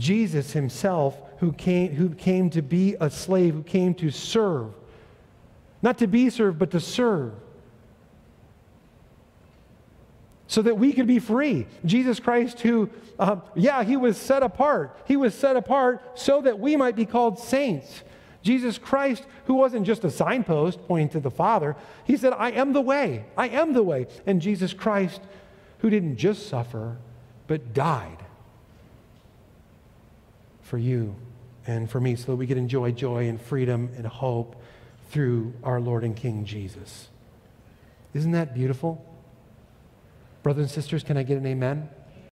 Jesus himself, who came, who came to be a slave, who came to serve. Not to be served, but to serve. So that we could be free. Jesus Christ, who, uh, yeah, he was set apart. He was set apart so that we might be called saints. Jesus Christ, who wasn't just a signpost pointing to the Father, he said, I am the way. I am the way. And Jesus Christ, who didn't just suffer, but died for you and for me so that we could enjoy joy and freedom and hope through our Lord and King Jesus. Isn't that beautiful? Brothers and sisters, can I get an amen?